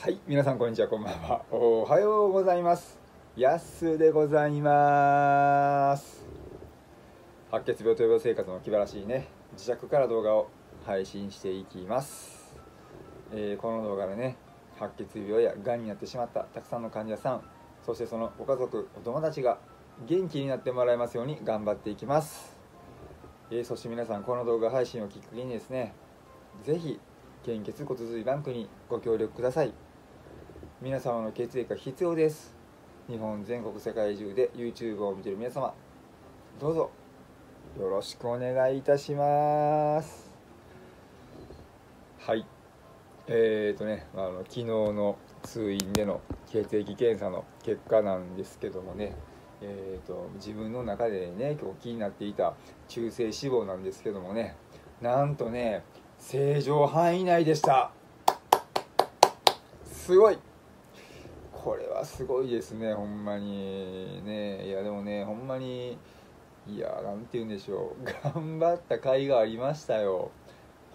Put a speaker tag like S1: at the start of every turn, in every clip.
S1: はい、皆さんこんにちは、こんばんは。おはようございます。やっすーでございます。白血病と予防生活の気晴らしいね、自宅から動画を配信していきます。えーこの動画でね、白血病や癌になってしまったたくさんの患者さん、そしてそのご家族、お友達が元気になってもらえますように頑張っていきます。えーそして皆さん、この動画配信をきっかけにですね、ぜひ献血骨髄バンクにご協力ください皆様の血液が必要です。日本全国世界中で YouTube を見ている皆様どうぞよろしくお願いいたします。はい。えーとねあの昨日の通院での血液検査の結果なんですけどもねえー、と自分の中でね今日気になっていた中性脂肪なんですけどもねなんとね正常範囲内でした。すごい。はすごいですねほんまに。ねいやでもねほんまにいやなんて言うんでしょう。頑張った甲斐がありましたよ。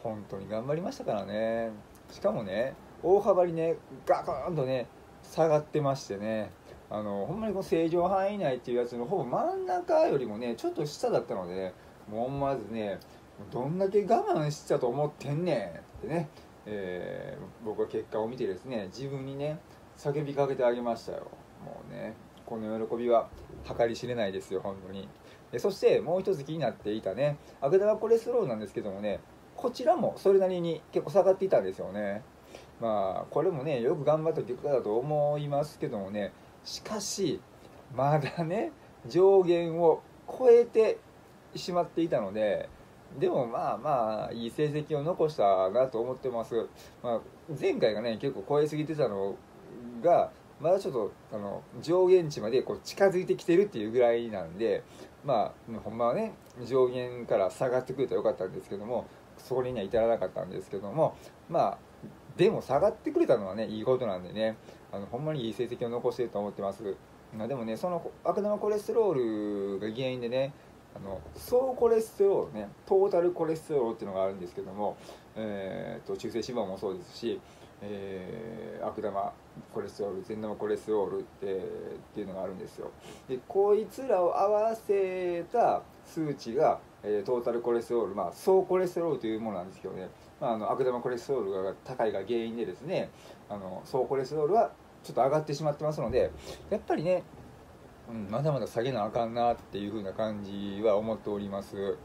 S1: 本当に頑張りましたからね。しかもね大幅にねガクーンとね下がってましてね。あのほんまにこの正常範囲内っていうやつのほぼ真ん中よりもねちょっと下だったので、ね、もう思わずねどんだけ我慢してたと思ってんねんってね、えー僕は結果を見てですね自分にね叫びかけてあげましたよ。もうねこの喜びは計り知れないですよ本当に。でそしてもう一つ気になっていたね悪玉コレステロールなんですけどもねこちらもそれなりに結構下がっていたんですよね。まあこれもねよく頑張った結果だと思いますけどもねしかしまだね上限を超えてしまっていたのででもまあまあいい成績を残したなと思ってます、まあ、前回がね結構超えすぎてたのがまだちょっとあの上限値までこう近づいてきてるっていうぐらいなんでまあほんまはね上限から下がってくれたらよかったんですけどもそこには至らなかったんですけどもまあでも下がってくれたのはねいいことなんでねあのほんまにいい成績を残してると思ってます。まあでもねその悪玉コレステロールが原因でねあの総コレステロールねトータルコレステロールっていうのがあるんですけども、えー、と中性脂肪もそうですし、えー悪玉コレステロール善玉コレステロールってっていうのがあるんですよ。でこいつらを合わせた数値が、えートータルコレステロール、まあ、総コレステロールというものなんですけどね、まあ、あの悪玉コレステロールが高いが原因でですねあの総コレステロールはちょっと上がってしまってますのでやっぱりねうん、まだまだ下げなあかんなっていう風な感じは思っております。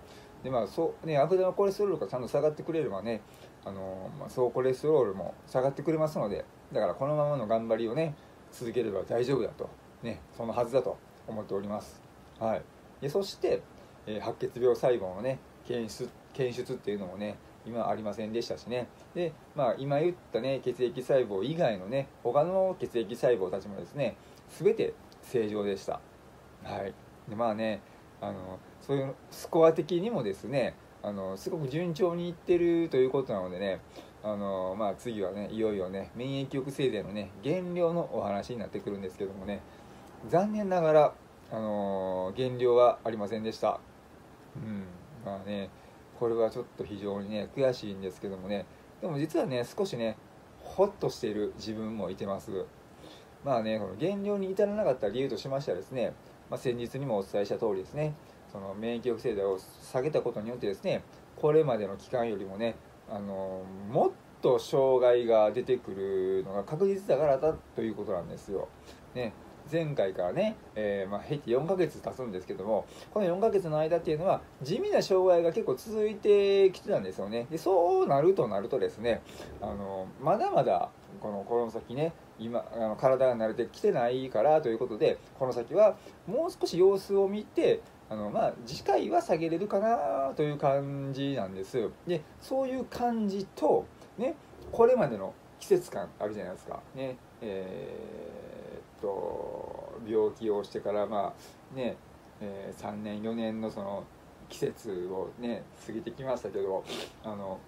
S1: でまあそうね悪玉コレステロールがちゃんと下がってくれればねあの、まあ、総コレステロールも下がってくれますのでだからこのままの頑張りをね続ければ大丈夫だとねそのはずだと思っております。はい。でそして、えー白血病細胞のね検出検出っていうのもね今ありませんでしたしね。で、まあ、今言ったね血液細胞以外のね他の血液細胞たちもですね全て正常でした。はい。でまあねあのそういうスコア的にもですねあのすごく順調にいってるということなのでねあの、まあ、次はねいよいよね免疫抑制剤のね減量のお話になってくるんですけどもね残念ながらあの減量はありませんでした。うんまあねこれはちょっと非常にね悔しいんですけどもねでも実はね少しねホッとしている自分もいてます。まあねこの減量に至らなかった理由としましてはですね、まあ、先日にもお伝えした通りですねその免疫抑制剤を下げたことによってですねこれまでの期間よりもねあのもっと障害が出てくるのが確実だからだということなんですよ。ね前回からね、えーまあ、経て4ヶ月経つんですけどもこの4ヶ月の間っていうのは地味な障害が結構続いてきてたんですよねでそうなるとなるとですねあのまだまだこのこの先ね今あの体が慣れてきてないからということでこの先はもう少し様子を見てあのまあ次回は下げれるかなという感じなんですでそういう感じとねこれまでの季節感あるじゃないですか。ねえーっと病気をしてからまあね、えー3年4年のその季節をね過ぎてきましたけどあの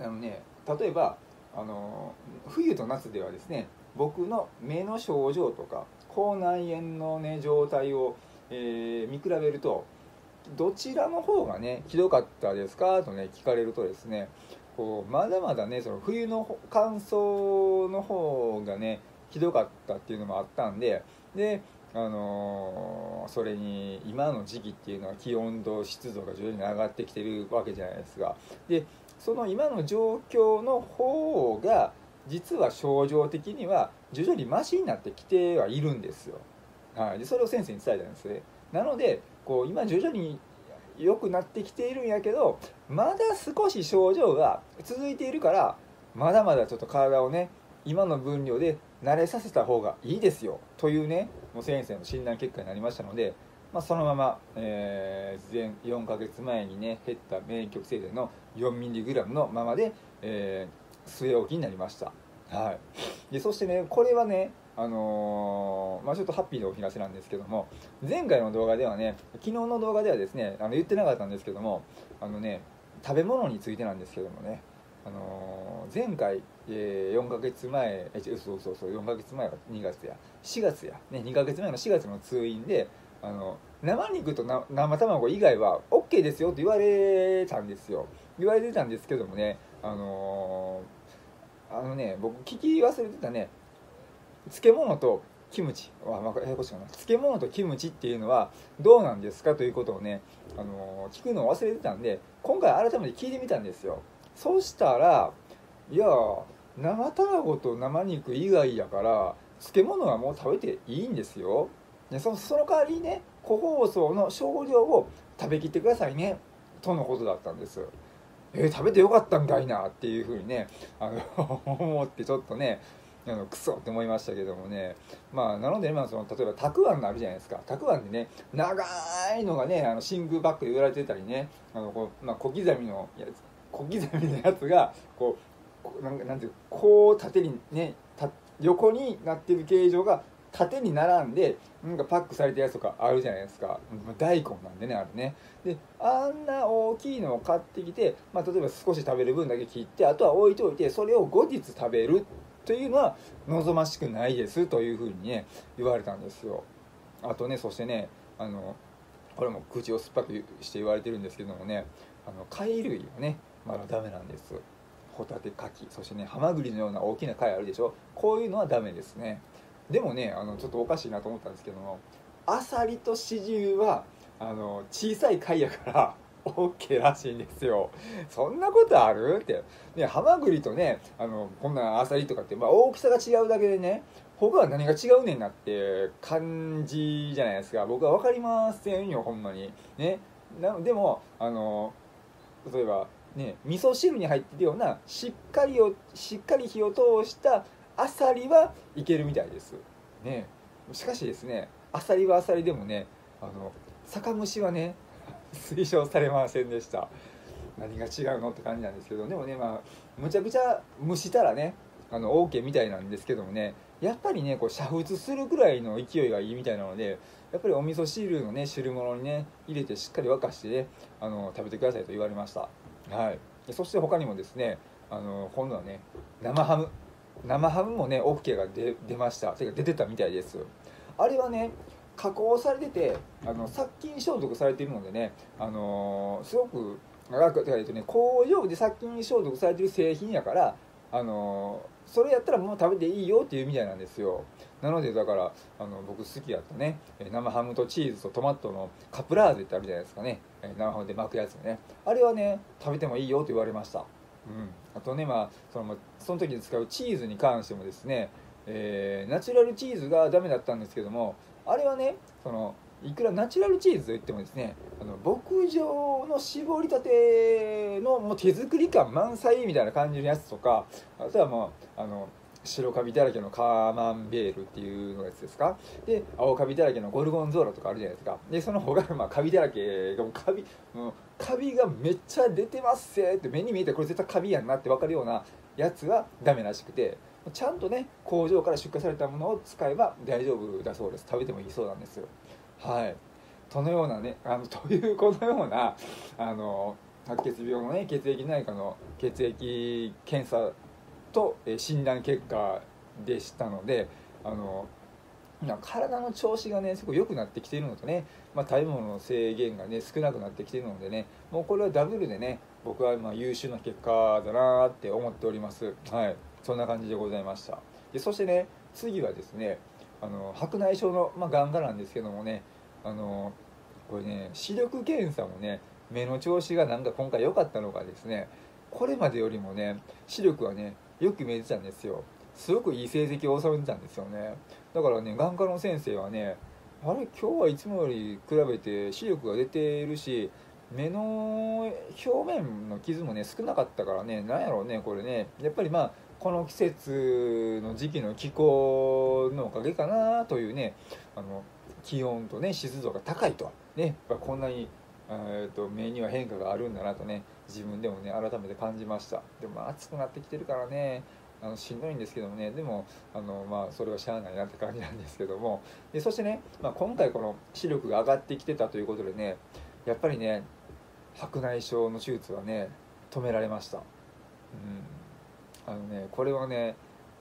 S1: あのね例えばあの冬と夏ではですね僕の目の症状とか口内炎の、ね、状態を、えー見比べるとどちらの方がねひどかったですか？とね聞かれるとですねこうまだまだねその冬の乾燥の方がねひどかったっていうのもあったんでであのー、それに今の時期っていうのは気温と湿度が徐々に上がってきてるわけじゃないですか。でその今の状況の方が実は症状的には徐々にマシになってきてはいるんですよ、はい、でそれを先生に伝えたんですね。なのでこう今徐々に良くなってきているんやけどまだ少し症状が続いているからまだまだちょっと体をね今の分量で慣れさせた方がいいですよ。というねもう先生の診断結果になりましたので、まあ、そのまま、えー、前4ヶ月前にね減った免疫抑制剤の 4mg のままで、えー、据え置きになりました、はい、でそしてねこれはねあのー、まあ、ちょっとハッピーなお知らせなんですけども前回の動画ではね昨日の動画ではですねあの言ってなかったんですけどもあのね食べ物についてなんですけどもねあのー、前回、えー、4ヶ月前えそうそうそう4ヶ月前は2月や4月や、ね、2ヶ月前の4月の通院であの生肉と生卵以外は OK ですよと言われたんですよ。言われてたんですけどもねあのー、あのね僕聞き忘れてたね漬物とキムチあ、まあ、ややこしいな漬物とキムチっていうのはどうなんですかということをね、あのー、聞くのを忘れてたんで今回改めて聞いてみたんですよ。そしたらいや生卵と生肉以外やから漬物はもう食べていいんですよ。でそその代わりにね個包装の少量を食べきってくださいね。とのことだったんです。えー、食べてよかったんかいなっていうふうにねあの 思ってちょっとねあのクソって思いましたけどもね。まあなので今その例えばたくあんがあるじゃないですか。たくあんでね長いのがねあの真空パックで売られてたりねあのこう、まあ、小刻みのやつ小刻みのやつがこうなんなんていうこう縦にねた横になってる形状が縦に並んでなんかパックされたやつとかあるじゃないですか。大根なんでねあれね。であんな大きいのを買ってきて、まあ、例えば少し食べる分だけ切ってあとは置いといてそれを後日食べるというのは望ましくないですというふうにね言われたんですよ。あとねそしてねあのこれも口を酸っぱくして言われてるんですけどもねあの貝類はねまだダメなんです。ホタテカキそしてねハマグリのような大きな貝あるでしょ。こういうのはダメですね。でもねあのちょっとおかしいなと思ったんですけどもアサリとシジュウはあの小さい貝やから OK らしいんですよ。そんなことある？って。ねハマグリとねあのこんなアサリとかって、まあ、大きさが違うだけでね他は何が違うねんなって感じじゃないですか。僕は分かりませんよほんまに。ね。なでもあの例えばね味噌汁に入ってるようなしっかりをしっかり火を通したアサリはいけるみたいです。ね。しかしですねアサリはアサリでもねあの酒蒸しはね推奨されませんでした。何が違うのって感じなんですけどでもねまあむちゃくちゃ蒸したらねあの OK みたいなんですけどもねやっぱりねこう煮沸するぐらいの勢いがいいみたいなのでやっぱりお味噌汁のね汁物にね入れてしっかり沸かしてねあの食べてくださいと言われました。はい。そして他にもですねあの今度はね生ハム。生ハムもね OK が出出ました。てか出てたみたいです。あれはね加工されててあの殺菌消毒されているのでね、あのー、すごくてか、えっとね、工場で殺菌消毒されてる製品やから、あのー、それやったらもう食べていいよっていうみたいなんですよ。なのでだからあの僕好きやったね生ハムとチーズとトマトのカプラーゼってあるじゃないですかね。生ハムで巻くやつね。あれはね食べてもいいよと言われました、うん、あとねまあそのその時に使うチーズに関してもですね、えー、ナチュラルチーズがダメだったんですけどもあれはねそのいくらナチュラルチーズといってもですねあの牧場の絞りたてのもう手作り感満載みたいな感じのやつとかあとはもうあの白カビだらけのカーマンベールっていうのやつですか？で青カビだらけのゴルゴンゾーラとかあるじゃないですか。でその他のまあカビだらけがもうカビもうカビがめっちゃ出てますって目に見えてこれ絶対カビやんなって分かるようなやつはダメらしくて。ちゃんとね工場から出荷されたものを使えば大丈夫だそうです。食べてもいいそうなんですよ。はい。とのようなねあの というこのようなあの白血病のね血液内科の血液検査と診断結果でしたのであの体の調子がねすごい良くなってきているのとね、まあ、食べ物の制限がね少なくなってきているのでねもうこれはダブルでね僕はま優秀な結果だなって思っております。はい。そんな感じでございました。でそしてね次はですねあの白内障の、まあ、眼科なんですけどもねあのこれね視力検査もね目の調子がなんか今回良かったのかですねこれまでよりもね視力はねよく見えてたんですよ。すごくいい成績を収めてたんですよね。だからね眼科の先生はねあれ今日はいつもより比べて視力が出ているし目の表面の傷もね少なかったからねなんやろうねこれね。やっぱりまあこの季節の時期の気候のおかげかなというねあの気温とね湿度が高いとねやっこんなに、えーと、目には変化があるんだなとね自分でもね改めて感じました。でも暑くなってきてるからねあのしんどいんですけどもねでもあの、まあ、それはしゃあないなって感じなんですけども。でそしてね、まあ、今回この視力が上がってきてたということでねやっぱりね白内障の手術はね止められました、うん、あのねこれはね、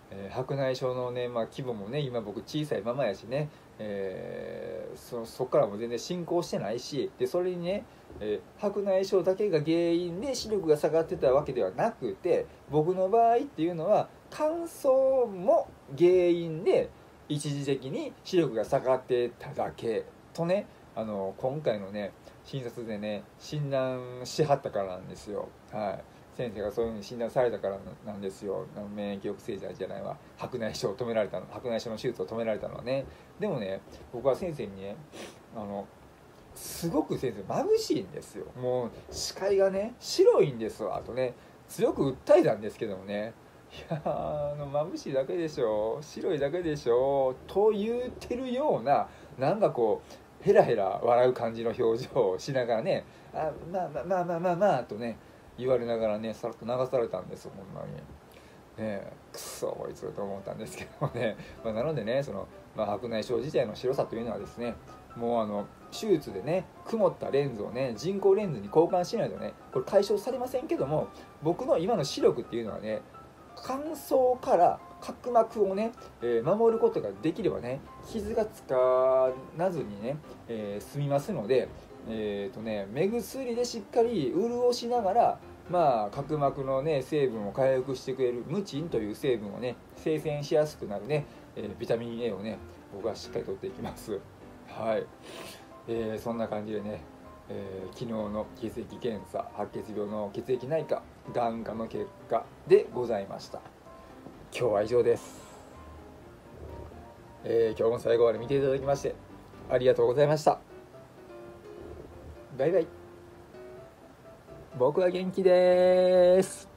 S1: えー、白内障のね、まあ、規模もね今僕小さいままやしね、えー、そそこからも全然進行してないしでそれにね、えー、白内障だけが原因で視力が下がってたわけではなくて僕の場合っていうのは乾燥も原因で一時的に視力が下がってただけとねあの今回のね診察でね診断しはったからなんですよ。はい。先生がそういうふうに診断されたからなんですよ。免疫抑制剤じゃないわ。白内障を止められたの。白内障の手術を止められたのはね。でもね僕は先生にねあのすごく先生眩しいんですよ。もう視界がね白いんですわ。とね強く訴えたんですけどもね。いやあの眩しいだけでしょ白いだけでしょと言うてるようななんかこうヘラヘラ笑う感じの表情をしながらね。あまあまあまあまあまあまあとね言われながらねさらっと流されたんですよほんまに。ねくそこいつと思ったんですけどもね、まあ、なのでねその、まあ、白内障自体の白さというのはですねもうあの手術でね曇ったレンズをね人工レンズに交換しないとねこれ解消されませんけども僕の今の視力っていうのはね乾燥から角膜をね、えー、守ることができればね傷がつかなずにね、えー、済みますので、えーとね、目薬でしっかり潤しながら、まあ、角膜の、ね、成分を回復してくれるムチンという成分をね生鮮しやすくなるね、えー、ビタミン A をね僕はしっかりとっていきます。はい、えー、そんな感じでね、えー、昨日の血液検査白血病の血液内科眼科の結果でございました。今日は以上です、えー、今日も最後まで見ていただきましてありがとうございました。バイバイ。僕は元気です。